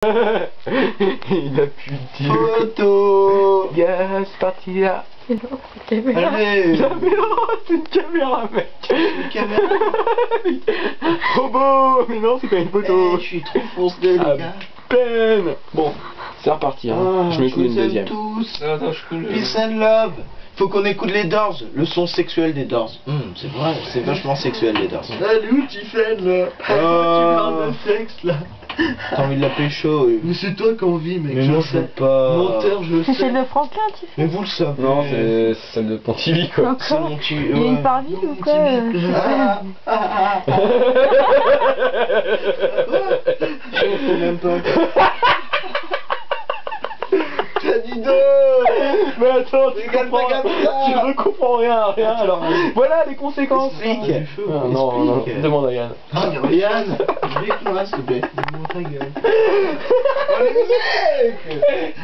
Il a pu dire. Photo Yes, parti là. Caméra. Allez Caméra, c'est une caméra, mec. Une caméra beau, mais non, c'est pas une photo. Eh, Je suis trop foncé les À gars peine. Bon, c'est reparti. Hein. Ah, je m'écoute une deuxième. tous Attends, je connais. Peace and love Faut qu'on écoute les Doors, le son sexuel des Doors. Hum, c'est vrai, c'est vachement sexuel les Doors. Salut Tiffen Oh. De sexe là T'as envie de l'appeler chaud oui. Mais c'est toi qu'on vit mec, Mais je moi le je sais. pas. Menteur, je le C'est sais. celle de Franklin, tu fais Mais vous le savez. Non, c'est celle de Pontivy, quoi. C'est Encore petit. Il y a une parville ou quoi Ah, ah, ah, Je sais même pas. T'as dit deux Mais attends, tu comprends, tu ne comprends rien, rien. Alors, voilà les conséquences. Explique. Ah, non, non, Explique. demande à Yann. Ah, Yann, explique-moi s'il te plaît. Mon ta gueule. Oh, les mecs